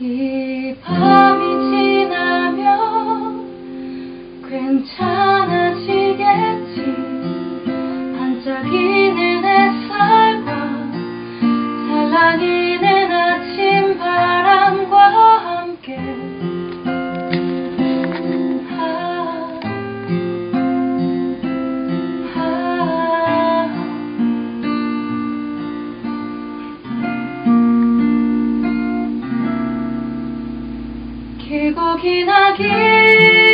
이 밤이 지나면 괜찮아지겠지. 반짝이는 햇살과 사랑이 動きなき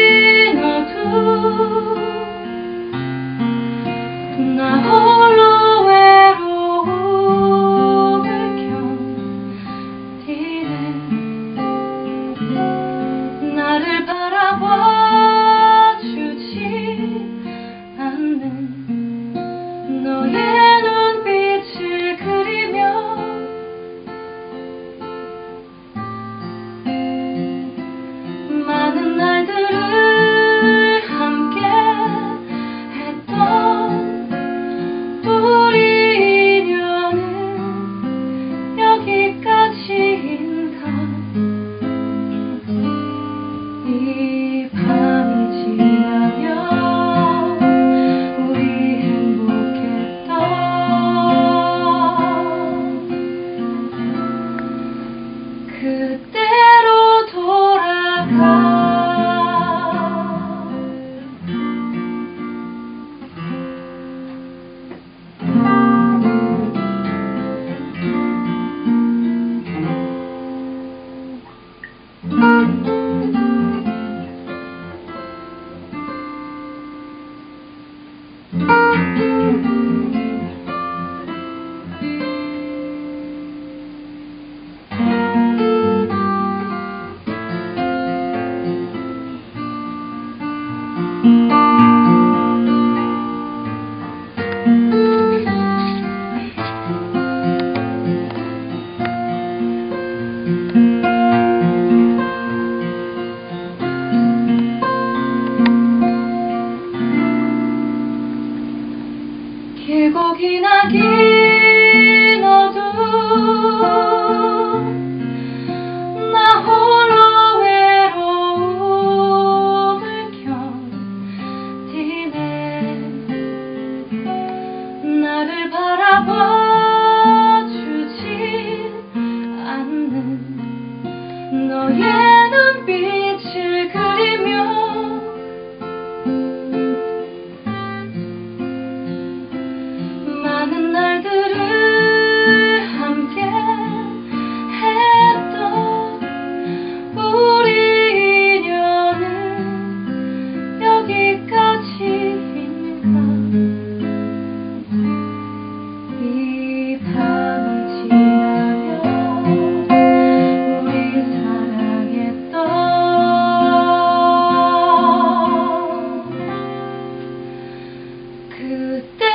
길고 기나 긴 어둠 나 홀로 외로움을 견디네. 나를 바라봐. to